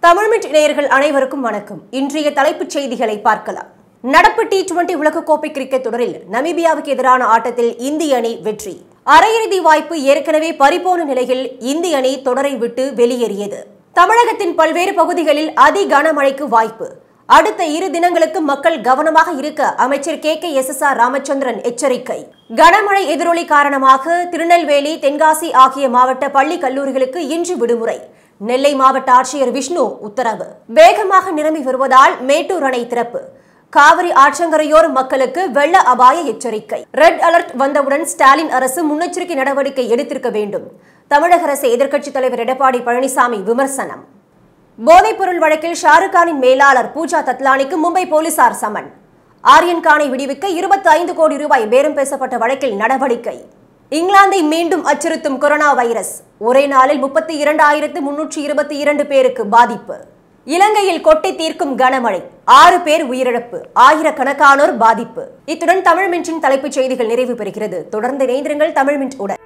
தமிழ்மிட் இணையர்கள் அனைவருக்கும் வணக்கம். இன்றைய தலைப்புச் செய்திகளை பார்க்கலாம். நடப்பு டி டுவெண்டி உலகக்கோப்பை கிரிக்கெட் தொடரில் நமீபியாவுக்கு எதிரான ஆட்டத்தில் இந்திய அணி வெற்றி. அரையிறுதி வாய்ப்பு ஏற்கனவே பறிபோன நிலையில் இந்திய அணி தொடரை விட்டு வெளியேறியது. தமிழகத்தின் பல்வேறு பகுதிகளில் அதி கனமழைக்கு வாய்ப்பு. அடுத்த இரு தினங்களுக்கு மக்கள் கவனமாக இருக்க அமைச்சர் K K S S R Ramachandran எச்சரிக்கை. கனமழை எதிரொலி காரணமாக திருநெல்வேலி தென்காசி ஆகிய மாவட்ட பள்ளி கல்லூரிகளுக்கு இன்று விடுமுறை. நெல்லை மாவட்ட ஆட்சியர் விஷ்ணு உத்தரவு. வேகமாக நிரம்பி வருவதால் மேட்டூர் அணை திறப்பு. காவிரி ஆற்றங்கரையோர் மக்களுக்கு வெள்ள அபாய எச்சரிக்கை. ரெட் அலர்ட் வந்தவுடன் ஸ்டாலின் அரசு முன்னெச்சரிக்கை நடவடிக்கை எடுத்திருக்க வேண்டும். தமிழக அரசு எதிர்க்கட்சித் தலைவர் எடப்பாடி பழனிசாமி விமர்சனம். போதைப்பொருள் வழக்கில் ஷாருக் கானின் மேலாளர் பூஜா தத்லானிக்கு மும்பை போலீசார் சமன் ஆரியன் கானை விடுவிக்க இருபத்தி ஐந்து கோடி ரூபாய் பேரம் பேசப்பட்ட வழக்கில் நடவடிக்கை. இங்கிலாந்தை மீண்டும் அச்சுறுத்தும் கொரோனா வைரஸ். ஒரே நாளில் முப்பத்தி இரண்டாயிரத்து முன்னூற்றி இருபத்தி இரண்டு பேருக்கு பாதிப்பு. இலங்கையில் கொட்டை தீர்க்கும் கனமழை. ஆறு பேர் உயிரிழப்பு. ஆயிரக்கணக்கானோர் பாதிப்பு. இத்துடன் தமிழ் மின்றின் தலைப்புச் செய்திகள் நிறைவு பெறுகிறது. தொடர்ந்து இணைந்திருங்கள் தமிழ் மின்ட் உடன்.